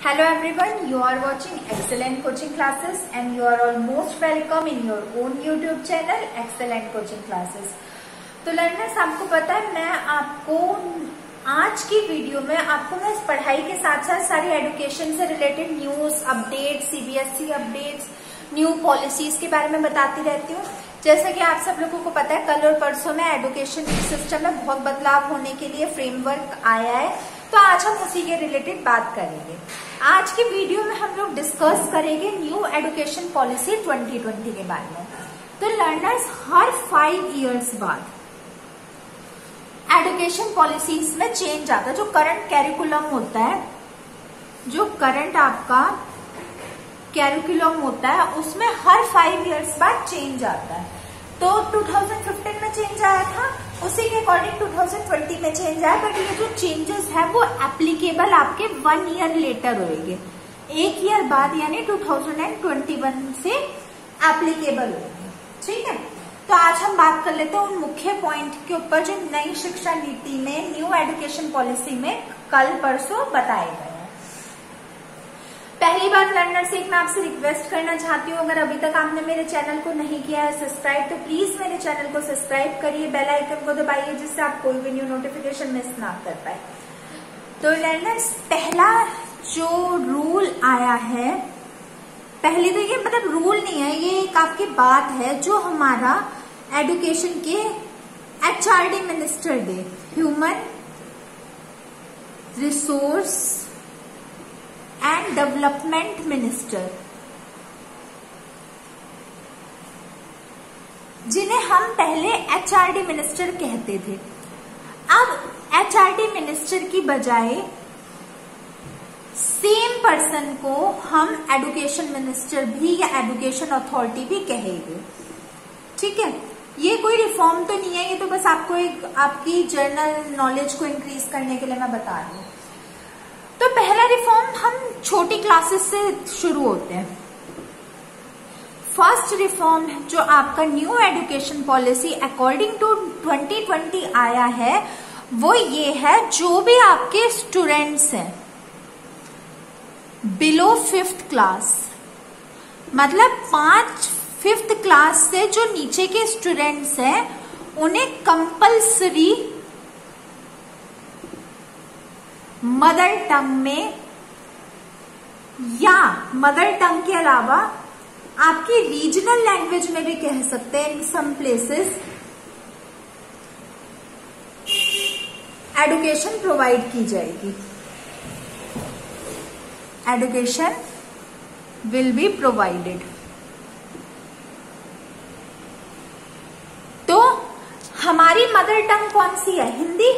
Hello everyone, you are watching Excellent Coaching Classes and you are all most welcome in your own YouTube channel Excellent Coaching Classes. तो learners आपको पता है मैं आपको आज की वीडियो में आपको मैं इस पढ़ाई के साथ साथ सारी एडुकेशन से related news update CBSE updates new policies के बारे में बताती रहती हूँ। जैसे कि आप सब लोगों को पता है कल और परसों में एजुकेशन सिस्टम में बहुत बदलाव होने के लिए फ्रेमवर्क आया है। तो आज हम उसी के रिलेटेड बात करेंगे। आज की वीडियो में हम लोग डिस्कस करेंगे न्यू एडुकेशन पॉलिसी 2020 के बारे में। तो लर्नर्स हर फाइव इयर्स बाद एडुकेशन पॉलिसीज़ में चेंज आता है। जो करंट कैरिकुलम होता है, जो करंट आपका कैरिकुलम होता है, उसमें हर फाइव इयर्स बाद चेंज आता है। तो 2015 में चेंज आया था उसी के अकॉर्डिंग 2020 में चेंज आया बट ये जो चेंजेस है, वो एप्लीकेबल आपके वन ईयर लेटर होएँगे। एक ईयर बाद यानी 2021 से एप्लीकेबल होंगे ठीक है? तो आज हम बात कर लेते हैं उन मुख्य पॉइंट के ऊपर जो नई शिक्षा नीति में न्यू एजुकेशन पॉलिसी में कल परसों बताए गए। पहली बार लर्नर से एक मैं आपसे रिक्वेस्ट करना चाहती हूँ, अगर अभी तक आपने मेरे चैनल को नहीं किया है सब्सक्राइब तो प्लीज़ मेरे चैनल को सब्सक्राइब करिए बेल आइकन को दबाइए, जिससे आप कोई भी न्यू नोटिफिकेशन मिस ना कर पाए। तो लर्नर्स पहला जो रूल आया है, पहले तो ये मतलब रूल नहीं है, ये एक आपकी बात है, जो हमारा एडुकेशन के HRD minister the human resource and development minister जिन्हें हम पहले एचआरडी मिनिस्टर कहते थे। अब एचआरडी मिनिस्टर की बजाय सेम पर्सन को हम एडुकेशन मिनिस्टर भी या एडुकेशन अथॉरिटी भी कहेंगे। ठीक है? ये कोई रिफॉर्म तो नहीं है, ये तो बस आपको एक, आपकी जर्नल नॉलेज को इंक्रीज करने के लिए मैं बता रही हूँ। तो पहला रिफॉर्म हम छोटी क्लासेस से शुरू होते हैं। फ़र्स्ट रिफॉर्म जो आपका new education policy according to 2020 आया है, वो ये है जो भी आपके स्टूडेंट्स हैं। बिलो फिफ्थ क्लास मतलब पाँच फिफ्थ क्लास से जो नीचे के स्टूडेंट्स हैं, उन्हें कंपलसरी मदर टंग में, या मदर टंग के अलावा आपकी रीजनल लैंग्वेज में भी कह सकते हैं in some places education provide की जाएगी। एडुकेशन विल बी प्रोवाइडेड तो हमारी मदर टंग कौन सी है? हिंदी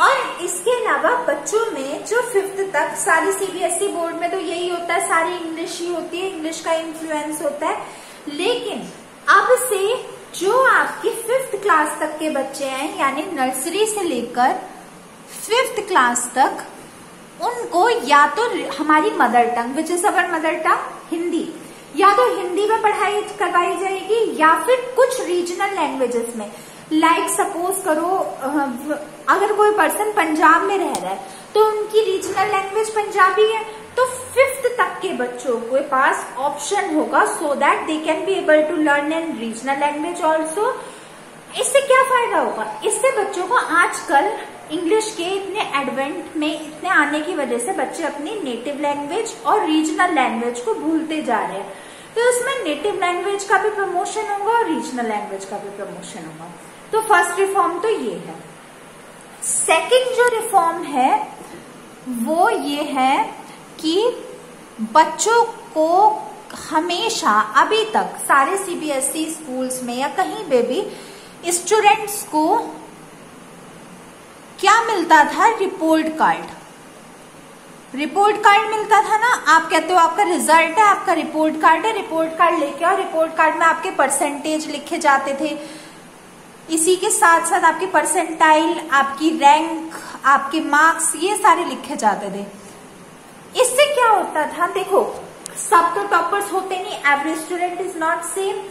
और इसके अलावा बच्चों में जो फिफ्थ तक, सारी सीबीएसई बोर्ड में तो यही होता है, सारी इंग्लिश ही होती है इंग्लिश का इन्फ्लुएंस होता है। लेकिन अब से जो आपकी फिफ्थ क्लास तक के बच्चे हैं, यानी नर्सरी से लेकर फिफ्थ क्लास तक, उनको या तो हमारी mother tongue which is our mother tongue Hindi, या तो हिंदी में पढ़ाई करवाई जाएगी, या फिर कुछ रीजनल लैंग्वेजेस में। लाइक like सपोज़ करो अगर कोई पर्सन पंजाब में रह रहा है तो उनकी रीजनल लैंग्वेज पंजाबी है तो फिफ्थ तक के बच्चों के पास ऑप्शन होगा so that they can be able to learn in regional language also इससे क्या फ़ायदा होगा? इससे बच्चों को आजकल इंग्लिश के इतने एडवेंट में, इतने आने की वजह से बच्चे अपनी नेटिव लैंग्वेज और रीजनल लैंग्वेज को भूलते जा रहे हैं। तो इसमें नेटिव लैंग्वेज का भी प्रमोशन होगा और रीजनल लैंग्वेज का भी प्रमोशन होगा। तो फ़र्स्ट रिफॉर्म तो ये है। सेकंड जो रिफॉर्म है, वो ये है कि बच्चों को हमेशा, अभी तक, सारे सीबीएसई स्कूल्स में या कहीं पे भी स्टूडेंट्स को क्या मिलता था? रिपोर्ट कार्ड रिपोर्ट कार्ड मिलता था ना? आप कहते हो, आपका रिज़ल्ट है, आपका रिपोर्ट कार्ड है रिपोर्ट कार्ड लेके आओ रिपोर्ट कार्ड में आपके परसेंटेज लिखे जाते थे। इसी के साथ साथ आपकी परसेंटाइल आपकी रैंक आपके मार्क्स ये सारे लिखे जाते थे। इससे क्या होता था? देखो, सब तो टॉपर्स होते नहीं average student is not same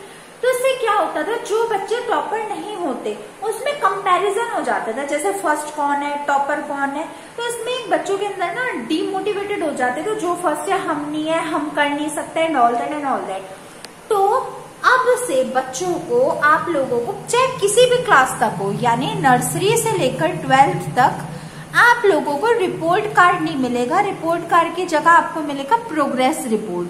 तो इससे क्या होता था? जो बच्चे टॉपर नहीं होते, उसमें कंपैरिजन हो जाता था। जैसे फ़र्स्ट कौन है टॉपर कौन है तो इसमें बच्चों के अंदर ना डीमोटिवेटेड हो जाते थे, जो फ़र्स्ट है हम नहीं है, हम कर नहीं सकते and all that and all that तो अब से बच्चों को, आप लोगों को चाहे किसी भी क्लास तक हो, यानी नर्सरी से लेकर ट्वेल्थ तक, आप लोगों को रिपोर्ट कार्ड नहीं मिलेगा। रिपोर्ट कार्ड की जगह आपको मिलेगा प्रोग्रेस रिपोर्ट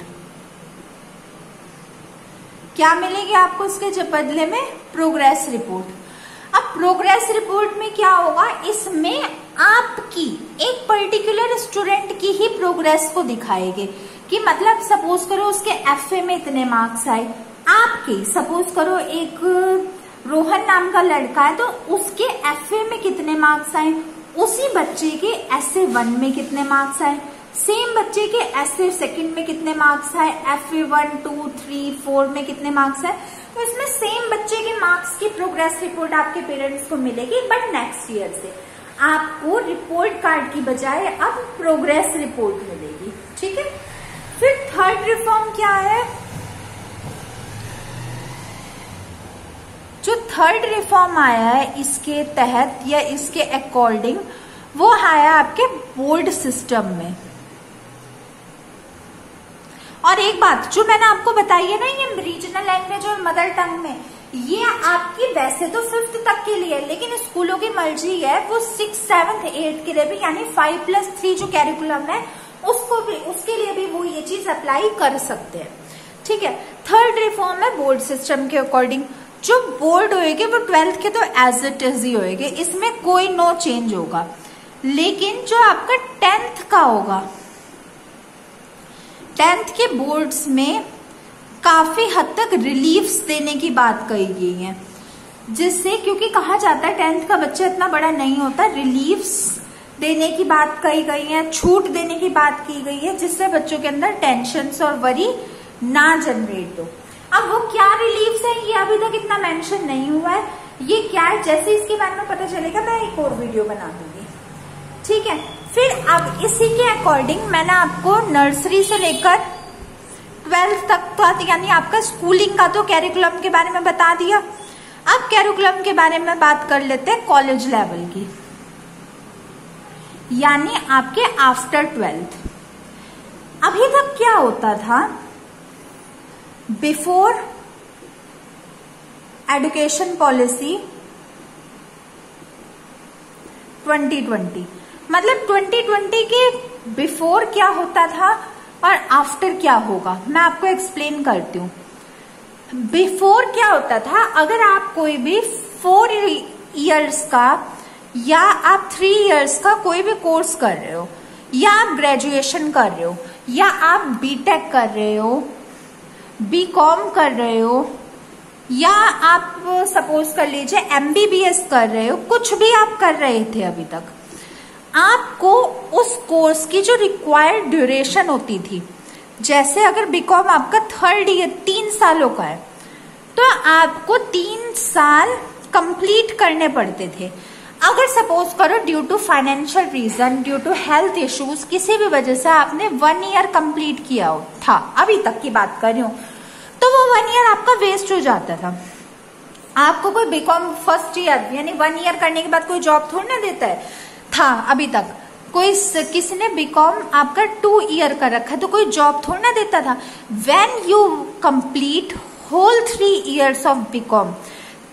क्या मिलेगी आपको इसके बदले में? प्रोग्रेस रिपोर्ट अब प्रोग्रेस रिपोर्ट में क्या होगा? इसमें आपकी, एक पर्टिकुलर स्टूडेंट की ही प्रोग्रेस को दिखाएँगे। कि मतलब सपोज़ करो उसके एफए में इतने मार्क्स आए। आपके सपोज़ करो एक रोहन नाम का लड़का है तो उसके एफए में कितने मार्क्स आए? उसी बच्चे के एस ए वन में कितने मार्क्स आए? सेम बच्चे के एस ए सेकेंड में कितने मार्क्स आए? F A one two three four में कितने मार्क्स आए? तो इसमें सेम बच्चे के मार्क्स की प्रोग्रेस रिपोर्ट आपके पेरेंट्स को मिलेगी बट नेक्स्ट ईयर से। आपको रिपोर्ट कार्ड की बजाय अब प्रोग्रेस रिपोर्ट मिलेगी, ठीक है? फिर थर्ड रिफॉर्म क्या है? जो थर्ड रिफॉर्म आया है, इसके तहत या इसके अकॉर्डिंग वो आया आपके बोर्ड सिस्टम में। और एक बात जो मैंने आपको बताई है ना, ये रीजनल लैंग्वेज और मदर टंग में, ये आपकी वैसे तो फिफ्थ तक के लिए लेकिन स्कूलों की मर्ज़ी है, वो सिक्स सेवन्थ एट्थ के लिए भी, यानी फाइव प्लस थ्री जो कैरिकुलम है, उसको भी, उसके लिए भी वो ये चीज़ अप्लाई कर सकते हैं। ठीक है थर्ड रिफॉर्म है बोर्ड सिस्टम के अकॉर्डिंग जो बोर्ड होएगी, वो ट्वेल्थ के तो एज इट इज़ ही होएगी। इसमें कोई नो चेंज होगा। लेकिन जो आपका टेंथ का होगा टेंथ के बोर्ड्स में काफ़ी हद तक रिलीफ्स देने की बात कही गई है। जिससे क्योंकि कहा जाता है टेंथ का बच्चा इतना बड़ा नहीं होता रिलीफ्स देने की बात कही गई है, छूट देने की बात की गई है, जिससे बच्चों के अंदर टेंशन और वरी ना जनरेट हो। अब वो क्या रिलीफ है? ये अभी तक इतना मेंशन नहीं हुआ है। ये क्या है? जैसे इसके बारे में पता चलेगा, मैं एक और वीडियो बना दूँगी। ठीक है? फिर अब इसी के अकॉर्डिंग मैंने आपको नर्सरी से लेकर ट्वेल्थ तक का, यानी आपका स्कूलिंग का तो कैरिकुलम के बारे में बता दिया। अब कैरिकुलम के बारे में बात कर लेते हैं कॉलेज लेवल की। यानी आपके आफ्टर ट्वेल्थ अभी तक क्या होता था? बिफोर एडुकेशन पॉलिसी 2020 मतलब 2020 के बिफोर क्या होता था और आफ्टर क्या होगा? मैं आपको एक्सप्लेन करती हूँ। बिफोर क्या होता था? अगर आप कोई भी फोर इयर्स का या आप थ्री इयर्स का कोई भी कोर्स कर रहे हो, या आप ग्रेजुएशन कर रहे हो, या आप बीटेक कर रहे हो बी कॉम कर रहे हो, या आप सपोज़ कर लीजिए एमबीबीएस कर रहे हो, कुछ भी आप कर रहे थे अभी तक, आपको उस कोर्स की जो रिक्वायर्ड ड्यूरेशन होती थी, जैसे अगर बीकॉम आपका थर्ड ईयर तीन सालों का है तो आपको तीन साल कंप्लीट करने पड़ते थे। अगर सपोज़ करो due to financial reason due to health issues किसी भी वजह से आपने वन ईयर कंप्लीट किया था, अभी तक की बात कर रही हूँ तो वो वन ईयर आपका वेस्ट हो जाता था। आपको कोई बीकॉम फ़र्स्ट ईयर यानी वन ईयर करने के बाद कोई जॉब थोड़ी ना देता है, था, अभी तक। कोई किसी ने बीकॉम आपका टू ईयर कर रखा है तो कोई जॉब थोड़ी ना देता था। When you complete whole three years of BCom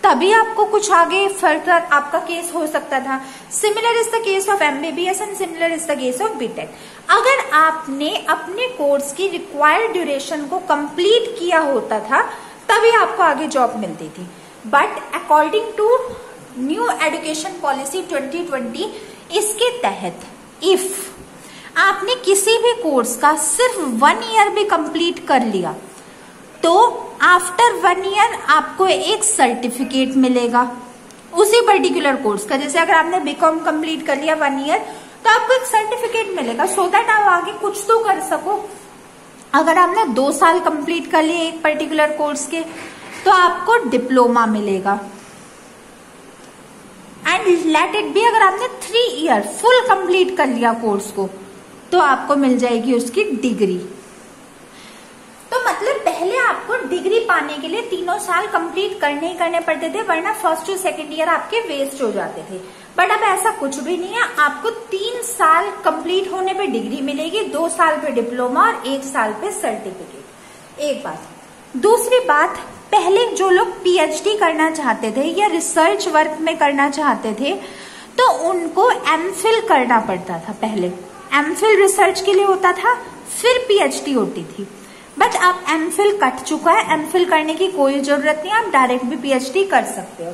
तभी आपको कुछ आगे फर्दर आपका केस हो सकता था। Similar is the case of MBBS and similar is the case of BTech अगर आपने अपने कोर्स की रिक्वायर्ड ड्यूरेशन को कंप्लीट किया होता था, तभी आपको आगे जॉब मिलती थी। But according to new education policy 2020 इसके तहत इफ़ आपने किसी भी कोर्स का सिर्फ़ वन ईयर भी कंप्लीट कर लिया तो आफ्टर वन ईयर आपको एक सर्टिफिकेट मिलेगा। उसी पर्टिकुलर कोर्स का, जैसे अगर आपने बीकॉम कंप्लीट कर लिया वन ईयर तो आपको एक सर्टिफिकेट मिलेगा। सो दैट आप आगे कुछ तो कर सको। अगर आपने दो साल कंप्लीट कर लिए एक पर्टिकुलर कोर्स के तो आपको डिप्लोमा मिलेगा। एंड लेट इट बी अगर आपने थ्री ईयर फुल कंप्लीट कर लिया कोर्स को तो आपको मिल जाएगी उसकी डिग्री तो मतलब पहले आपको डिग्री पाने के लिए तीनों साल कंप्लीट करने ही करने पड़ते थे, वरना फ़र्स्ट टू सेकेंड ईयर आपके वेस्ट हो जाते थे। बट अब ऐसा कुछ भी नहीं है, आपको तीन साल कंप्लीट होने पे डिग्री मिलेगी, दो साल पे डिप्लोमा और एक साल पे सर्टिफिकेट एक बात। दूसरी बात, पहले जो लोग पीएचडी करना चाहते थे या रिसर्च वर्क में करना चाहते थे तो उनको एमफिल करना पड़ता था पहले। एमफिल रिसर्च के लिए होता था, फिर पीएचडी होती थी। बट अब एमफिल कट चुका है। एमफिल करने की कोई ज़रूरत नहीं, आप डायरेक्ट भी पीएचडी कर सकते हो।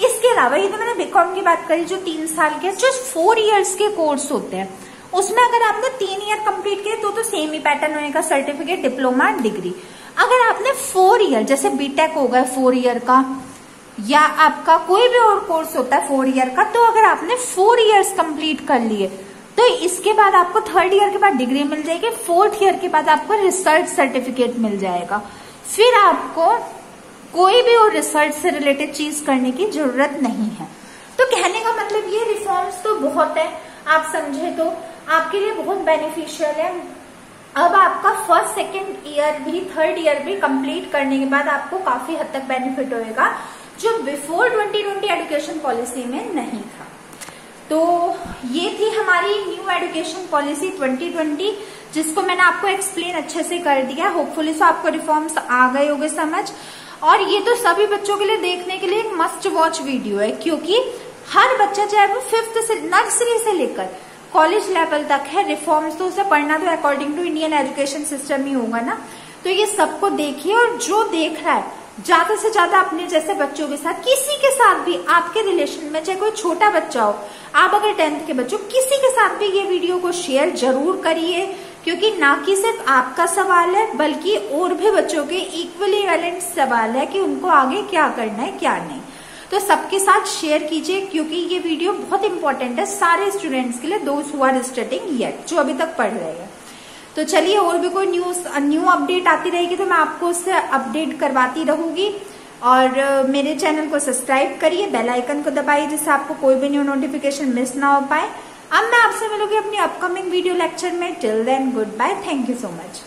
इसके अलावा, ये तो मैंने बीकॉम की बात करी, जो तीन साल के जो फोर इयर्स के कोर्स होते हैं, उसमें अगर आपने तीन ईयर कंप्लीट किए तो तो सेम ही पैटर्न होने का सर्टिफिकेट डिप्लोमा डिग्री अगर आपने फोर ईयर जैसे बीटेक हो गया फोर ईयर का, या आपका कोई भी और कोर्स होता है फोर ईयर का तो अगर आपने फोर इयर्स कंप्लीट कर लिए तो इसके बाद आपको थर्ड ईयर के बाद डिग्री मिल जाएगी फोर्थ ईयर के बाद आपको रिसर्च सर्टिफिकेट मिल जाएगा। फिर आपको कोई भी और रिसर्च से रिलेटेड चीज़ करने की ज़रूरत नहीं है। तो कहने का मतलब ये रिफॉर्म्स तो बहुत है, आप समझे तो। आपके लिए बहुत बेनिफिशियल है। अब आपका फ़र्स्ट सेकेंड ईयर भी थर्ड ईयर भी कंप्लीट करने के बाद आपको काफ़ी हद तक बेनिफिट होएगा, जो बिफोर 2020 एजुकेशन पॉलिसी में नहीं था। तो ये थी हमारी न्यू एजुकेशन पॉलिसी 2020 जिसको मैंने आपको एक्सप्लेन अच्छे से कर दिया। होपफुली सो आपको रिफॉर्म्स आ गए होंगे समझ। और ये तो सभी बच्चों के लिए देखने के लिए एक मस्ट वॉच वीडियो है, क्योंकि हर बच्चा चाहे वो फिफ्थ से नर्सरी से लेकर कॉलेज लेवल तक है रिफॉर्म्स तो उसे पढ़ना तो according to Indian education system ही होगा ना। तो ये सबको देखिए और जो देख रहा है, ज़्यादा से ज़्यादा अपने जैसे बच्चों के साथ, किसी के साथ भी आपके रिलेशन में, चाहे कोई छोटा बच्चा हो आप अगर टेंथ के बच्चों, किसी के साथ भी ये वीडियो को शेयर ज़रूर करिए, क्योंकि ना कि सिर्फ़ आपका सवाल है, बल्कि और भी बच्चों के इक्वली वैलेंट सवाल है कि उनको आगे क्या करना है, क्या नहीं। तो सबके साथ शेयर कीजिए, क्योंकि ये वीडियो बहुत इंपॉर्टेंट है सारे स्टूडेंट्स के लिए दो आर स्टडिंग येट जो अभी तक पढ़ रहे हैं। तो चलिए, और भी कोई न्यूज़ न्यू अपडेट आती रहेगी तो मैं आपको उससे अपडेट करवाती रहूँगी। और मेरे चैनल को सब्सक्राइब करिए, बेल आइकन को दबाइए, जिससे आपको कोई भी न्यू नोटिफिकेशन मिस ना हो पाए। अब मैं आपसे मिलूँगी अपनी अपकमिंग वीडियो लेक्चर में। Till then goodbye thank you so much